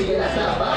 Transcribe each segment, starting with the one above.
sigue la.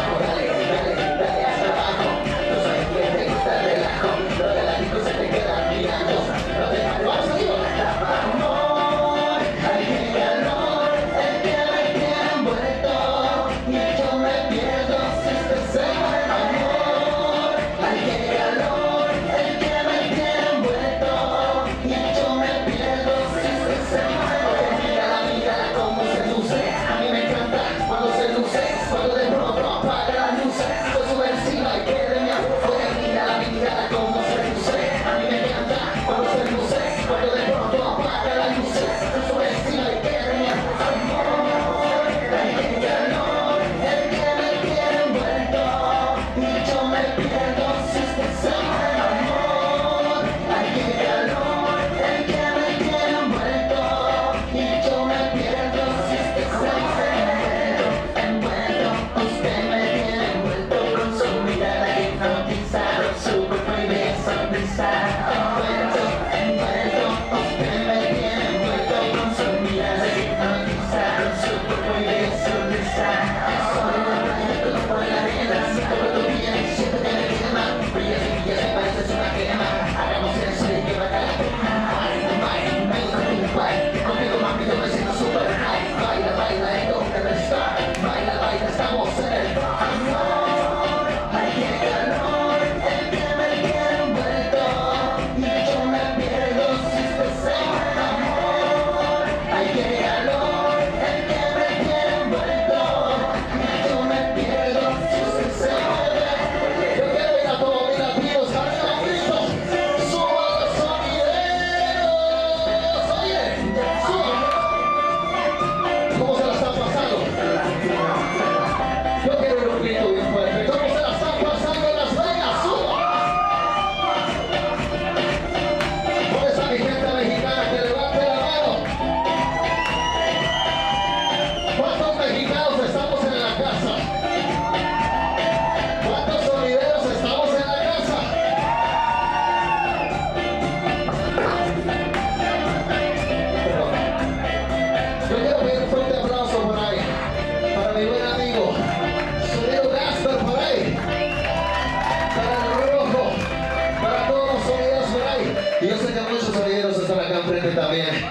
inside. 通过。amen.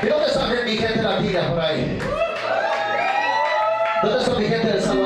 Pero ¿De dónde son mi gente latina por ahí? ¿Dónde son mi gente de San